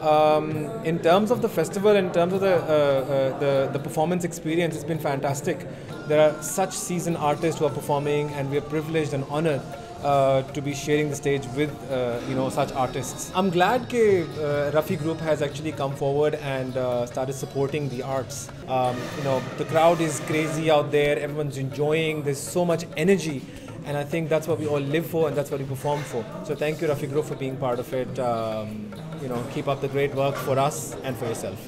Um, in terms of the festival, in terms of the, uh, uh, the the performance experience, it's been fantastic. There are such seasoned artists who are performing, and we are privileged and honored uh, to be sharing the stage with uh, you know such artists. I'm glad that uh, Rafi Group has actually come forward and uh, started supporting the arts. Um, you know the crowd is crazy out there. Everyone's enjoying. There's so much energy. And I think that's what we all live for and that's what we perform for. So thank you, Rafi Group, for being part of it. Um, you know, keep up the great work for us and for yourself.